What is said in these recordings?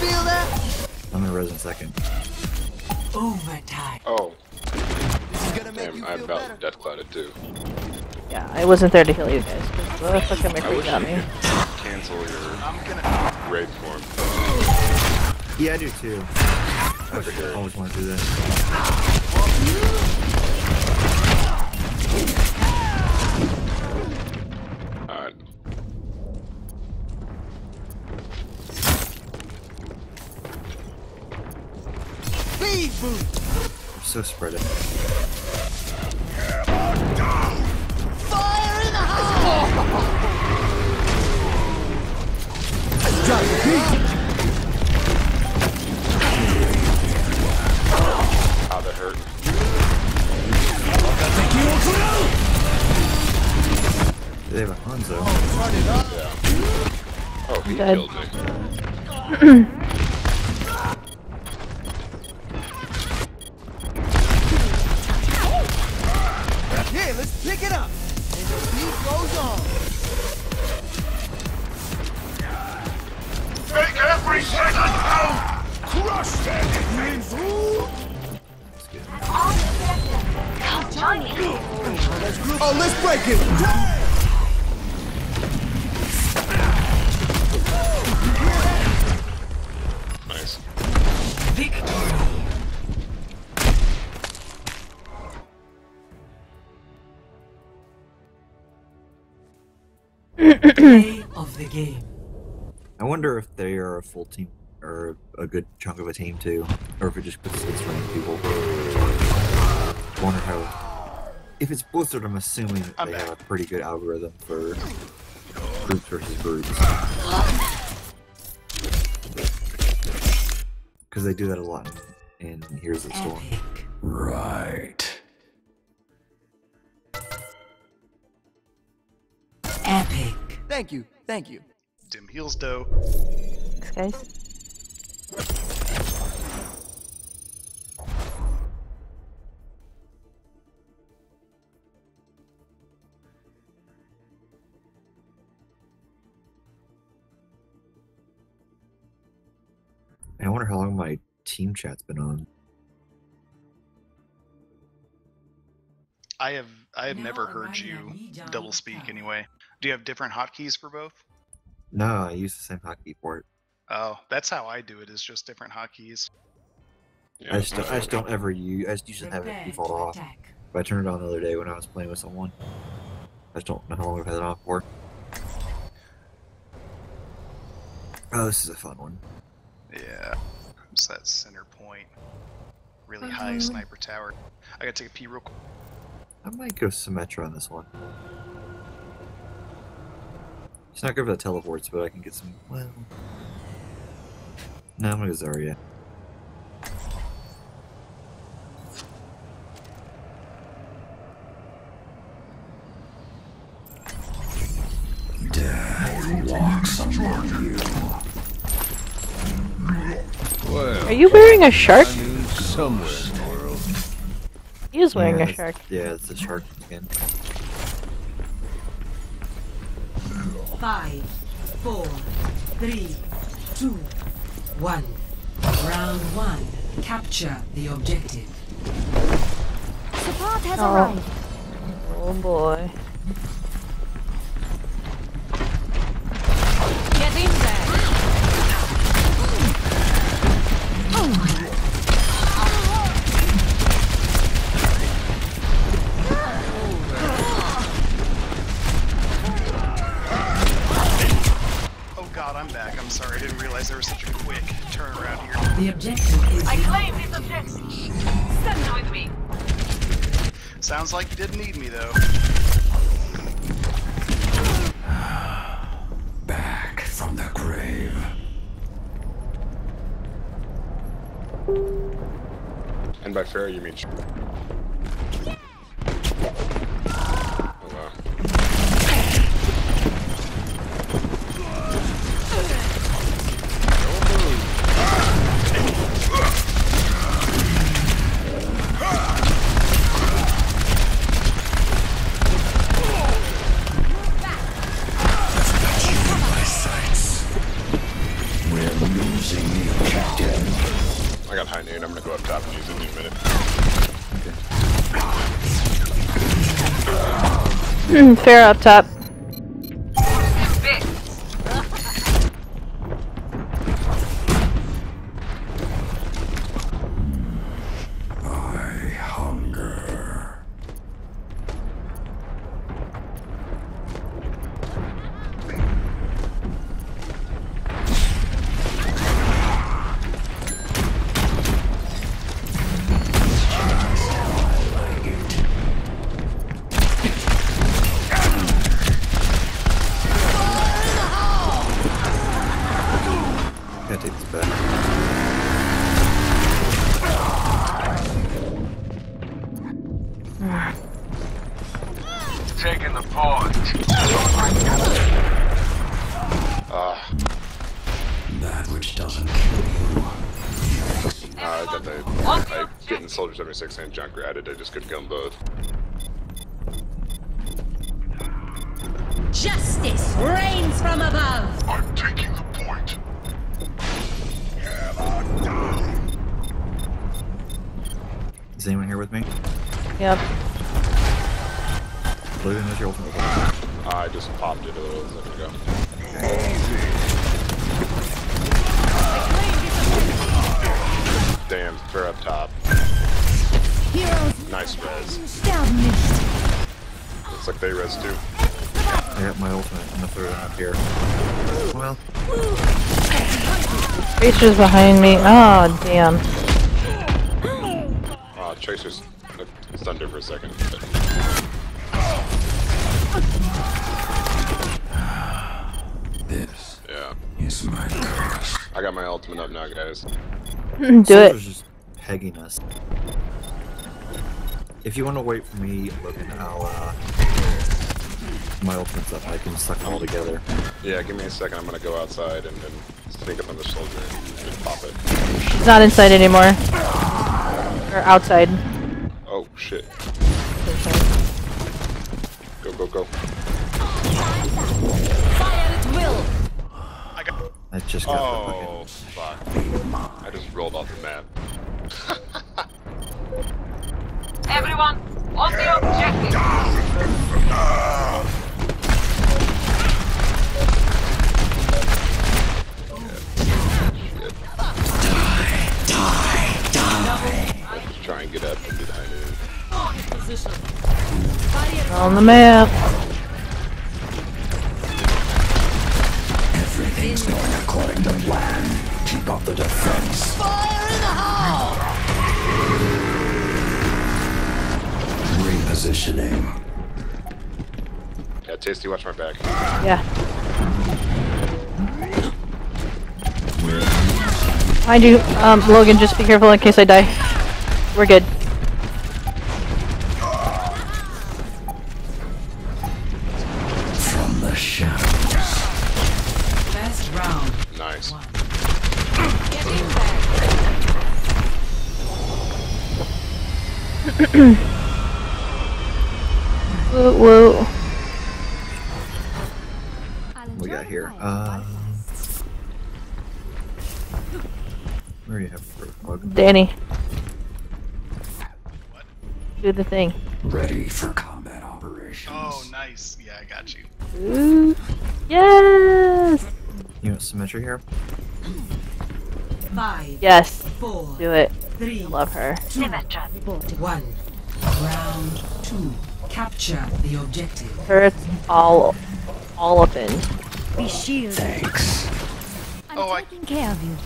feel that? I'm gonna res in second. Overtime. Oh, This is gonna make damn, you I feel about better. death clouded too. Yeah, I wasn't there to heal you guys. 'cause The fucking I McCree wish got me. cancel your I'm gonna. raid form. Yeah, I do too. I Over always want to do that. I'm so spread it. Fire in the house! Drop the beat! Ah, that hurt. They have a Hanzo. Turn! Yeah. Oh, he Dead. killed me. pick it up! And the beat goes on! Make every second count! Crush that That's good. Oh, let's break it! Nice. Victory. Play of the game. I wonder if they are a full team or a good chunk of a team too, or if it just consists random people. I wonder how. If it's Blizzard, I'm assuming that they have a pretty good algorithm for groups versus groups. Because they do that a lot in Heroes of the Storm. Epic. Right. Thank you, thank you. Dim heals dough. Thanks, guys. I wonder how long my team chat's been on. I have I have Now never heard you double speak anyway. Do you have different hotkeys for both? No, I use the same hotkey for it. Oh, that's how I do it. Is just different hotkeys. Yeah, I just, don't, I just don't ever use. I just usually have it default off. But I turned it on the other day when I was playing with someone. I just don't know how long I've had it on for. Oh, this is a fun one. Yeah. It's that center point. Really high Mhm. sniper tower. I gotta take a pee real quick. I might go Symmetra on this one. It's not good for the teleports, but I can get some. Well. No, I'm gonna go Zarya. Death walks among you. Are you wearing a shark? I mean, somewhere in the world. He is wearing yeah, a shark. Yeah, it's a shark skin. Five, four, three, two, one. Round one. Capture the objective. Support has Oh. arrived. Oh boy. God, I'm back. I'm sorry. I didn't realize there was such a quick turnaround here. The objective is I now claim this objective. Stand with me. Sounds like you didn't need me though. Back from the grave. And by fair, you mean. Pharah up top. 6 and Junkrat it. I just couldn't kill them both. Justice reigns from above! I'm taking the point. Is anyone here with me? Yep. Logan, where's your ultimate? I just popped it a little second ago. Easy. Damn, they're up top. Nice res. Looks like they res too. I got my ultimate. I'm gonna throw it up here. Well, Creature's behind me. Oh, damn. Uh, Tracer's stunned for a second. This Yeah. is my curse. I got my ultimate up now, guys. Do it. Soldier's just pegging us. If you want to wait for me, Logan, I'll, uh... My ultimate's up. I can suck them all together. Yeah, give me a second. I'm gonna go outside and then sneak up on the soldier and, and pop it. He's not inside anymore. Or outside. Oh shit. Go, go, go. Fire at will. I got. I just got Oh, fuck. I just rolled off the map. Everyone, on the objective. Shit. Let's try and get up and get high noon. On the map. Everything's going according to plan. Keep up the defense. Repositioning. Yeah, Tasty, watch my back. Yeah. Mind you, um, Logan, just be careful in case I die. We're good. From the shadows. First round. Nice. Get in there. Woo woo. We got here. Where do you have for Logan? Danny. Do the thing. Ready for combat operations. Oh, nice. Yeah, I got you. Ooh. Yes! You want Symmetra here? Five, Yes. four, Do it. three, I love her. two, one. Round two. Capture the objective. Turret's all, all up in. Be shielded. Thanks. I'm Oh, I- taking care of you.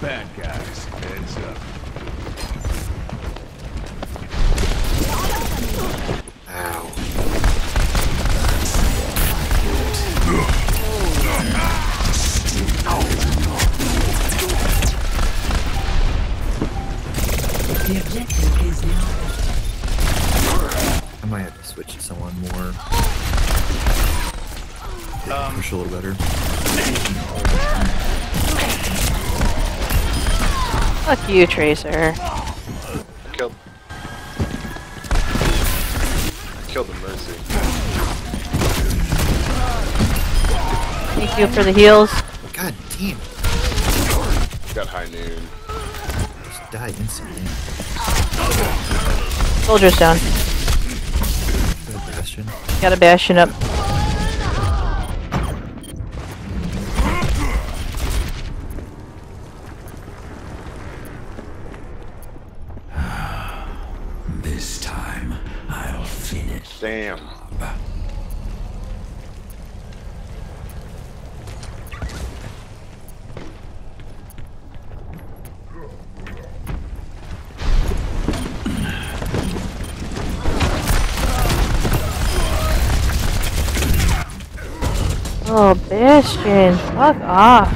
Bad guys, heads up. You, Tracer. Killed. Killed the Mercy. Thank you for the heals. God damn. Got high noon. Just die instantly. Soldiers down. Good Bastion. Got a bastion up. This time, I'll finish. Damn. Oh, bastion. Fuck off.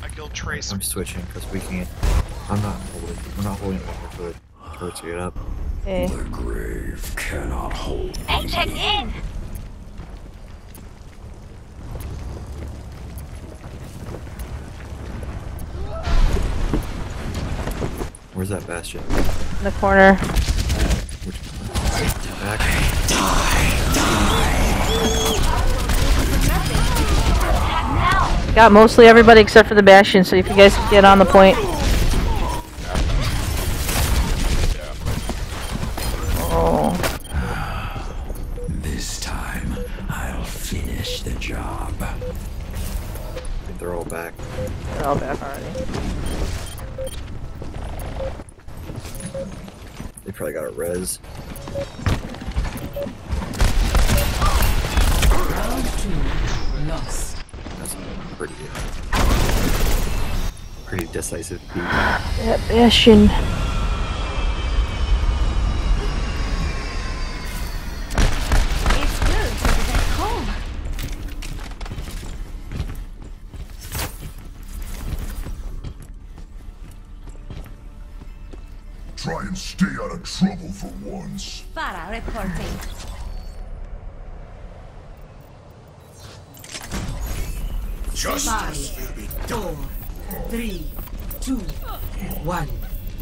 I killed Trace. I'm switching because we can't. I'm not holding. We're not holding longer for the turret to get up. Okay. The grave cannot hold. They check in. Where's that Bastion? In the corner. Which Back. Got mostly everybody except for the bastion, so if you guys can get on the point. Pretty pretty decisive beat. That bastion. It's good to be back home. Try and stay out of trouble for once. Pharah reporting. Justice will be Four, three, two, one.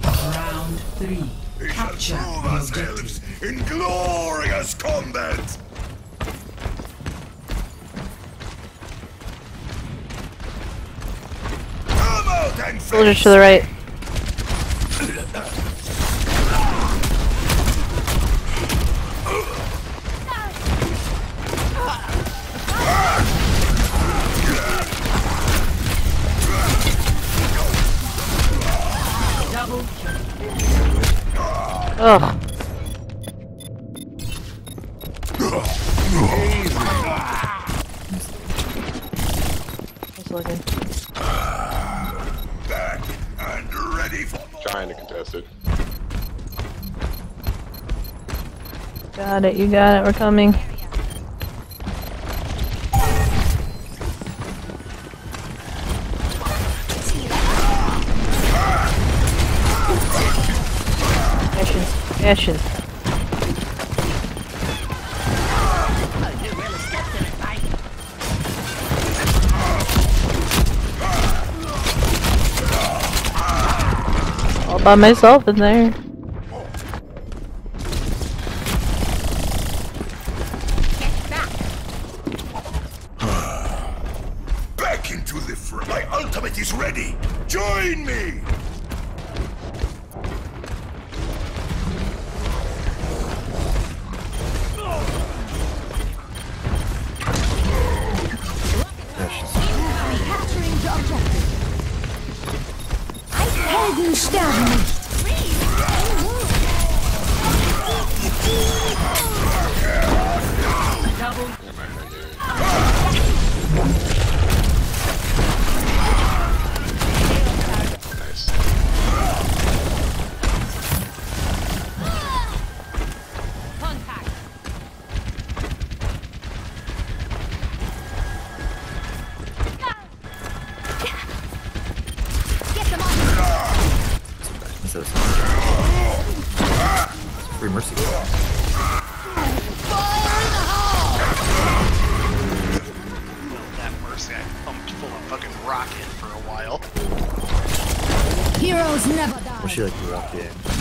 Round three. We shall Capture prove the ourselves in glorious combat. Come Soldiers to the right. Got it, you got it, we're coming. Passion. All by myself in there. Dragon Stern! Instead of Free mercy. That mercy, I pumped full of fucking rocket for a while. Heroes never Well, die. she like grew up in.